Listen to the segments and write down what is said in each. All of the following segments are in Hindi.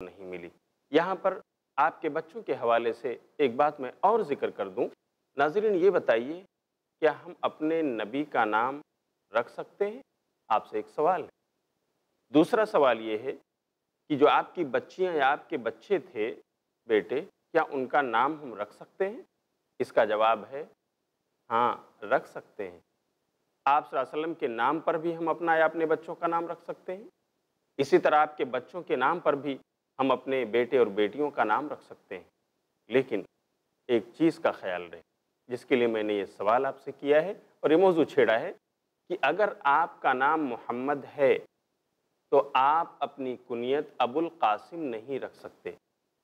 नहीं मिली। यहाँ पर आपके बच्चों के हवाले से एक बात मैं और ज़िक्र कर दूँ। नाजरीन, ये बताइए, क्या हम अपने नबी का नाम रख सकते हैं? आपसे एक सवाल है। दूसरा सवाल ये है कि जो आपकी बच्चियाँ या आपके बच्चे थे, बेटे, क्या उनका नाम हम रख सकते हैं? इसका जवाब है हाँ रख सकते हैं। आप वसल्लम के नाम पर भी हम अपना या अपने बच्चों का नाम रख सकते हैं। इसी तरह आपके बच्चों के नाम पर भी हम अपने बेटे और बेटियों का नाम रख सकते हैं। लेकिन एक चीज़ का ख्याल रहे, जिसके लिए मैंने ये सवाल आपसे किया है और ये मौजू छेड़ा है कि अगर आपका नाम मोहम्मद है तो आप अपनी कुनियत अबुल कासिम नहीं रख सकते।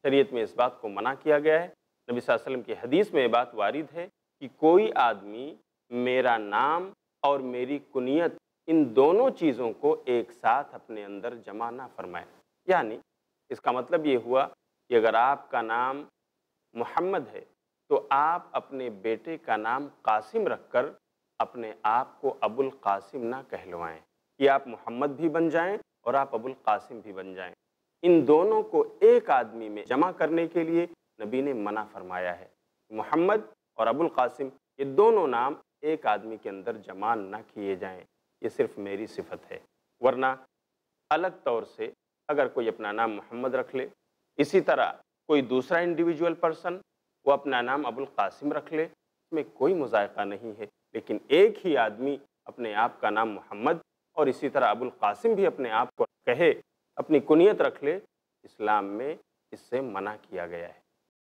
शरीयत में इस बात को मना किया गया है। नबी वसल्लम की हदीस में ये बात वारिद है कि कोई आदमी मेरा नाम और मेरी कुनियत इन दोनों चीज़ों को एक साथ अपने अंदर जमा ना फरमाए। यानी इसका मतलब ये हुआ कि अगर आपका नाम मोहम्मद है तो आप अपने बेटे का नाम कासिम रखकर अपने आप को अबुल कासिम ना कहलवाएँ, कि आप मोहम्मद भी बन जाएँ और आप अबुल कासिम भी बन जाएँ। इन दोनों को एक आदमी में जमा करने के लिए नबी ने मना फरमाया है। मोहम्मद और अबुल कासिम, ये दोनों नाम एक आदमी के अंदर जमा ना किए जाएँ, ये सिर्फ़ मेरी सिफत है। वरना अलग तौर से अगर कोई अपना नाम मोहम्मद रख ले, इसी तरह कोई दूसरा इंडिविजुअल पर्सन वो अपना नाम अबुल कासिम रख ले, इसमें कोई मुजायका नहीं है। लेकिन एक ही आदमी अपने आप का नाम मोहम्मद और इसी तरह अबुल कासिम भी अपने आप को कहे, अपनी कुनियत रख ले, इस्लाम में इससे मना किया गया है।